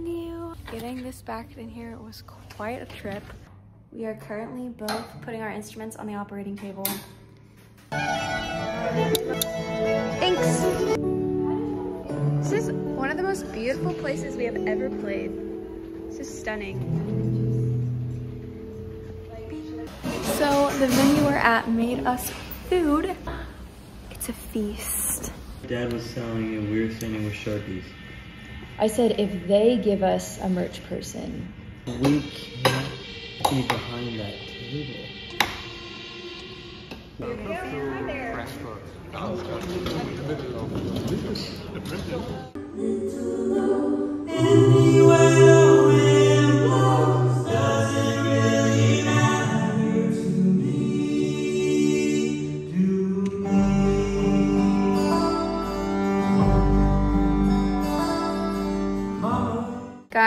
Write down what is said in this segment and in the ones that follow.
venue. Getting this back in here was quite a trip. We are currently both putting our instruments on the operating table. Thanks. This is one of the most beautiful places we have ever played. This is stunning. So the venue we're at made us food. It's a feast. Dad was selling you we were standing with Sharpies. I said if they give us a merch person. We can't be behind that table.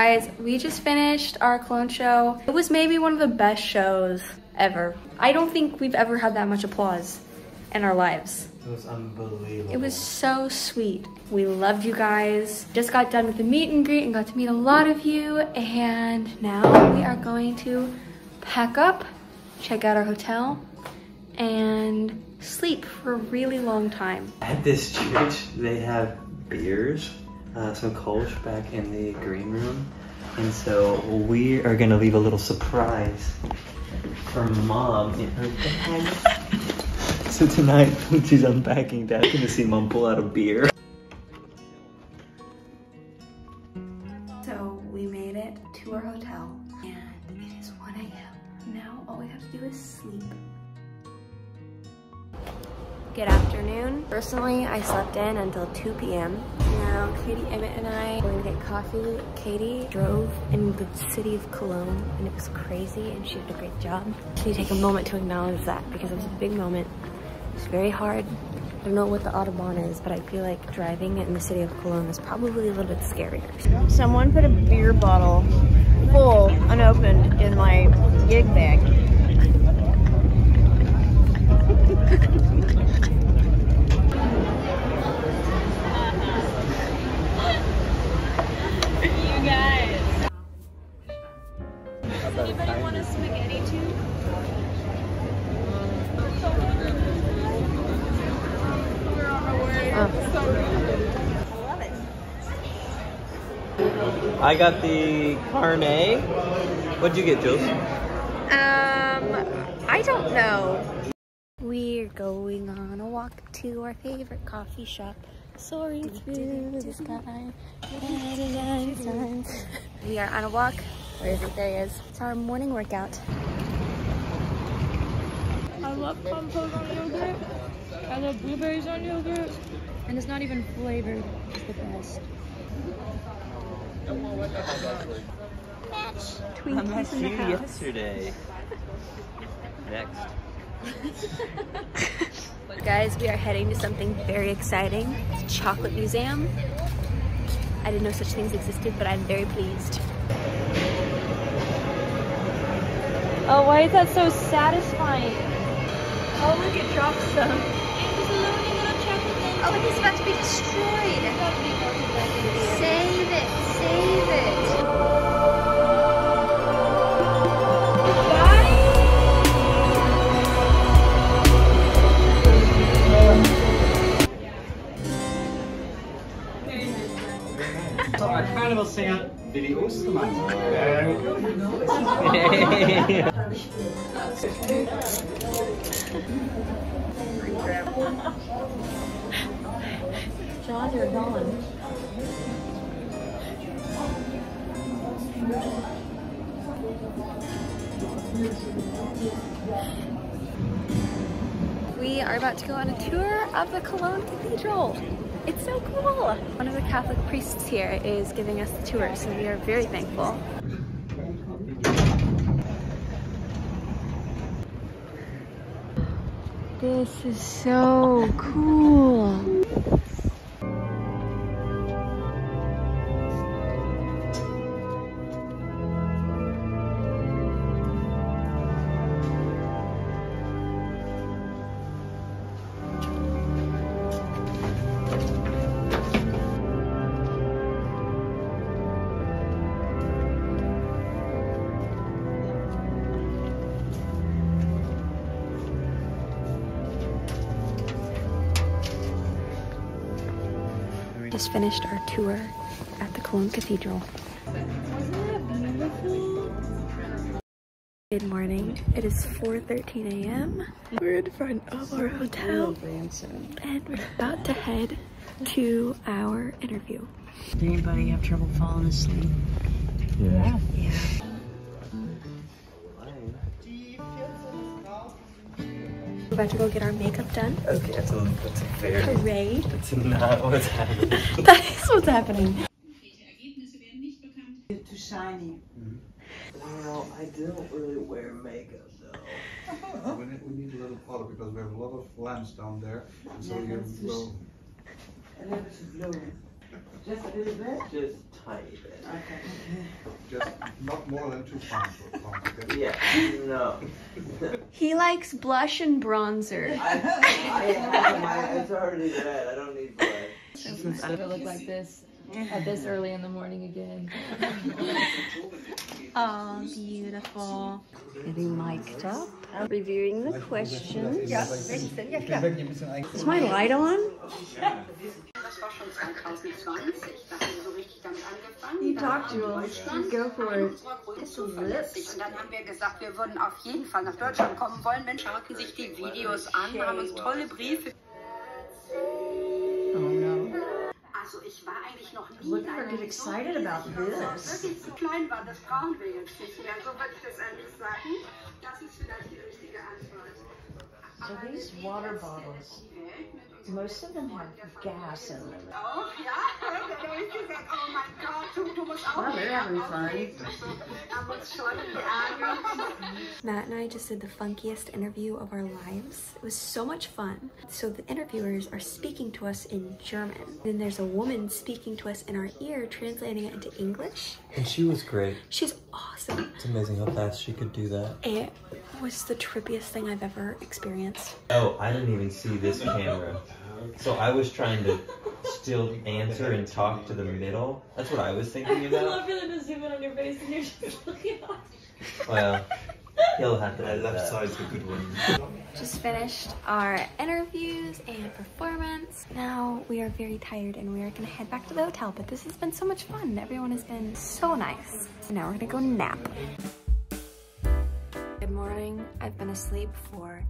Guys, we just finished our Cologne show. It was maybe one of the best shows ever. I don't think we've ever had that much applause in our lives. It was unbelievable. It was so sweet. We loved you guys. Just got done with the meet and greet and got to meet a lot of you. And now we are going to pack up, check out our hotel, and sleep for a really long time. At this church, they have beers, uh, some Kolsch back in the green room. And so we are gonna leave a little surprise for mom in her bag. so tonight, when she's unpacking, dad's gonna see mom pull out a beer. So we made it to our hotel and it is 1 a.m. Now all we have to do is sleep. Good afternoon. Personally, I slept in until 2 p.m. Now, Katie, Emmett, and I going to get coffee. Katie drove in the city of Cologne and it was crazy and she did a great job. I need take a moment to acknowledge that because it was a big moment. It's very hard. I don't know what the Autobahn is, but I feel like driving in the city of Cologne is probably a little bit scarier. Someone put a beer bottle full, unopened, in my gig bag. I got the carne. What'd you get, Jules? Um, I don't know. We're going on a walk to our favorite coffee shop. Soaring through the sky. we are on a walk. Where is it? There he is. It's our morning workout. I love compote on yogurt. I love blueberries on yogurt. And it's not even flavored. It's the best. Twinkies in the house. yesterday. Next. Guys, we are heading to something very exciting. It's Chocolate Museum. I didn't know such things existed, but I'm very pleased. Oh, why is that so satisfying? Oh, look, it dropped some. Oh, he's about to be destroyed. Save videos til meg. John, you're gone. We are about to go on a tour of the Cologne Cathedral. It's so cool. One of the Catholic priests here is giving us the tour, so we are very thankful. This is so cool. Just finished our tour at the Cologne Cathedral. Good morning. It is 4.13 a.m. We're in front of our hotel and we're about to head to our interview. Did anybody have trouble falling asleep? Yeah. Yeah. About to go get our makeup done. Okay, that's a, that's a very. Hooray. That's not what's happening. That is what's happening. Too shiny. Well, I don't really wear makeup though. We need, we need a little powder because we have a lot of lamps down there. And so you have low. A little too blue. Just a little bit? Just tiny bit. Okay. Just not more than two pounds of color, okay? Yeah, no. He likes blush and bronzer. it's already red. I don't need blush. blood. Never look like this at this early in the morning again. Oh, beautiful. Getting mic'd up. Reviewing the questions. Ja, Is my light on? Das war schon 2020. Da haben wir so richtig damit angefangen. You Dann talk. Deutschland Go for it. unserer Größe zuverlässig. Und dann haben wir gesagt, wir würden auf jeden Fall nach Deutschland kommen wollen. Menschen schauten sich die Videos an, haben uns tolle Briefe. Oh no. Also ich war eigentlich noch nie Look in her einer get excited about this. wirklich zu klein war. Das brauchen wir jetzt nicht mehr. So würde ich das ehrlich sagen. Das ist vielleicht die richtige Antwort. So these water bottles, most of them have gas in them. Oh, ja. Da habe ich gesagt, oh mein Gott, du, du musst auch Well, they're having fun. Da muss schon lernen. Matt and I just did the funkiest interview of our lives. It was so much fun. So the interviewers are speaking to us in German. Then there's a woman speaking to us in our ear, translating it into English. And she was great. She's awesome. It's amazing how fast she could do that. It was the trippiest thing I've ever experienced. Oh, I didn't even see this camera. So I was trying to still answer and talk to the middle. That's what I was thinking about. I for them to zoom in on your face and you're just looking off. Well, he'll have to. That left side's the good one. Just finished our interviews and performance. Now we are very tired and we are gonna head back to the hotel, but this has been so much fun. Everyone has been so nice. Now we're gonna go nap. Good morning. I've been asleep for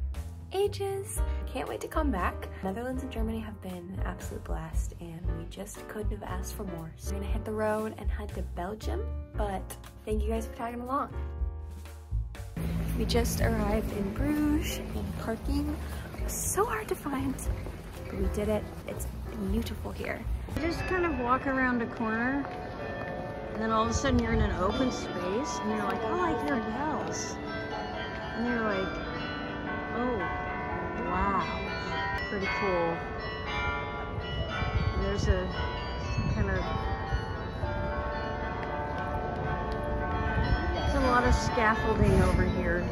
ages. Can't wait to come back. Netherlands and Germany have been an absolute blast and we just couldn't have asked for more. So we're gonna hit the road and head to Belgium, but thank you guys for tagging along. We just arrived in Bruges and parking was so hard to find, but we did it. It's beautiful here. You just kind of walk around a corner, and then all of a sudden you're in an open space, and you're like, oh, I hear bells. And you're like, pretty cool. There's a kind of, there's a lot of scaffolding over here.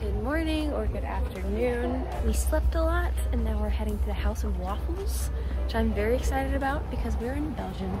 Good morning or good afternoon. We slept a lot and now we're heading to the House of Waffles, which I'm very excited about because we're in Belgium.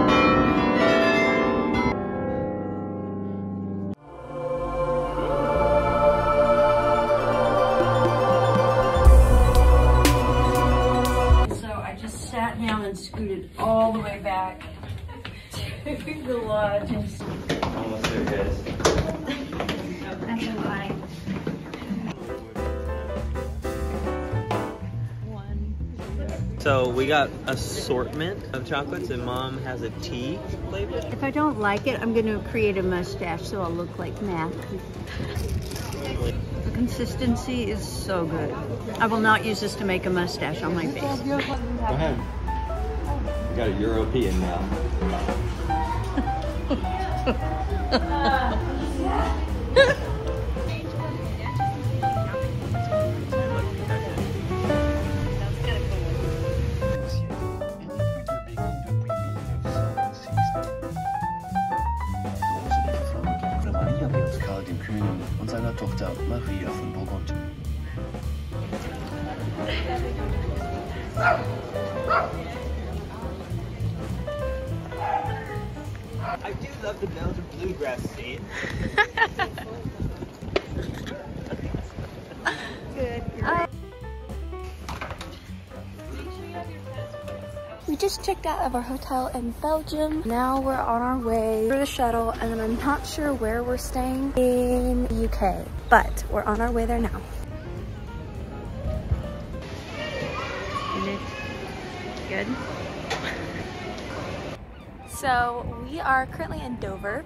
So we got assortment of chocolates, and mom has a tea flavor. If I don't like it, I'm going to create a mustache so I'll look like Matt. The consistency is so good. I will not use this to make a mustache on my face. Go ahead. You got a European now. I do love the Belgian bluegrass scene. We just checked out of our hotel in Belgium. Now we're on our way for the shuttle and I'm not sure where we're staying in the UK, but we're on our way there now. Good? So we are currently in Dover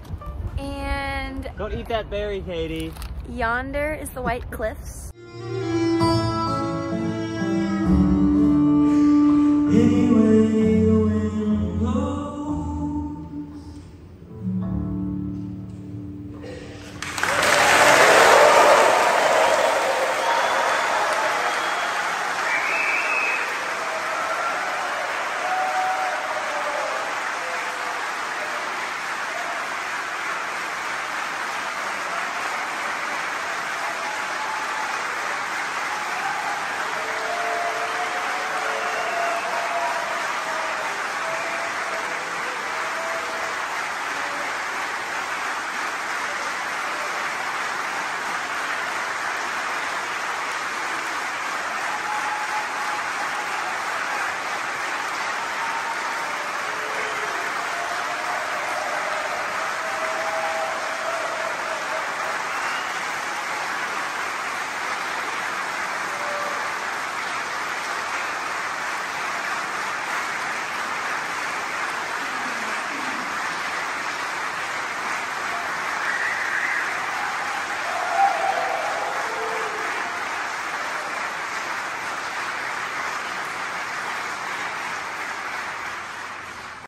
and Don't eat that berry, Katie. yonder is the White Cliffs. Hey.